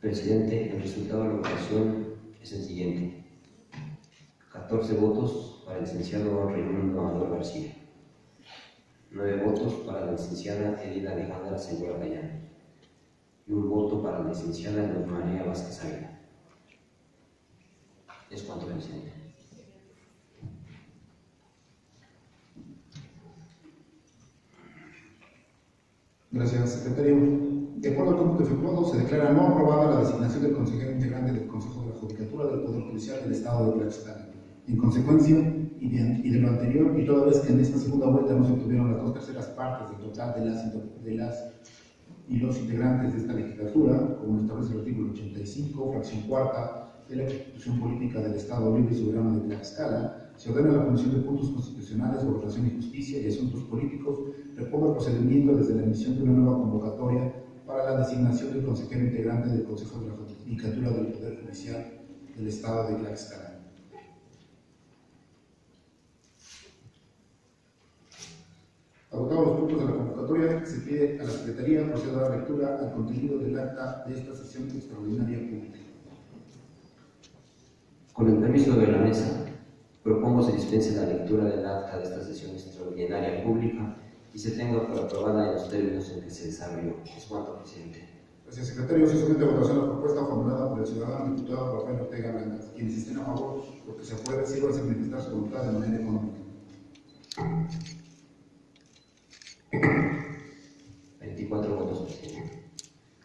Presidente, el resultado de la votación es el siguiente. 14 votos para el licenciado Raimundo Amador García. 9 votos para la licenciada Edith Alejandra Segura Gallán. Y un voto para la licenciada Luz María Vázquez. Es cuanto, presidente. Gracias, secretario. De acuerdo al cómputo efectuado, se declara no aprobada la designación del consejero integrante del Consejo de la Judicatura del Poder Judicial del Estado de Tlaxcala. En consecuencia, y de, lo anterior, y toda vez que en esta segunda vuelta no se obtuvieron las dos terceras partes del total de las, y los integrantes de esta legislatura, como establece el artículo 85, fracción cuarta de la Constitución Política del Estado Libre y Soberano de Tlaxcala, se ordena la Comisión de Puntos Constitucionales, Gobernación y Justicia y Asuntos Políticos reponga el procedimiento desde la emisión de una nueva convocatoria designación del consejero integrante del Consejo de la Judicatura del Poder Judicial del Estado de Tlaxcala. Agotados los puntos de la convocatoria, se pide a la Secretaría proceda a la lectura al contenido del acta de esta sesión extraordinaria pública. Con el permiso de la mesa, propongo se dispense la lectura del acta de esta sesión extraordinaria pública y se tenga por aprobada en los términos en que se desarrolló. Es cuanto, presidente. Gracias, secretario. Se somete a votación la propuesta formulada por el ciudadano diputado Rafael Ortega Blanca. Quienes estén a favor, porque se puede, sirvan a manifestar su voluntad de manera económica. 24 votos, presidente.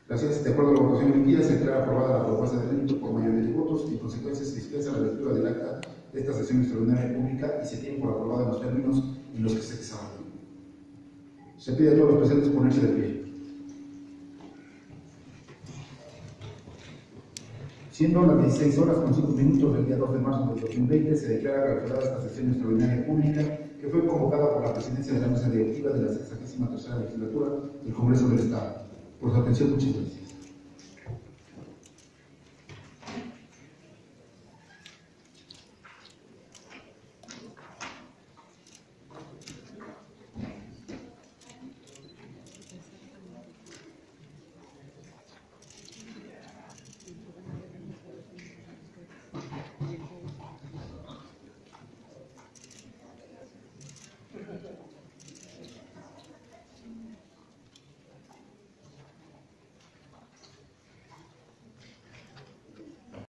Gracias. De acuerdo a la votación emitida, se declara aprobada la propuesta de delito por mayoría de votos y en consecuencia se dispensa la lectura del acta de esta sesión extraordinaria pública y se tiene por aprobada en los términos en los que se desarrolló. Se pide a todos los presentes ponerse de pie. Siendo las 16 horas con 5 minutos del día 2 de marzo del 2020, se declara realizada esta sesión extraordinaria pública que fue convocada por la presidencia de la mesa directiva de la 63 legislatura del Congreso del Estado. Por su atención, muchas gracias.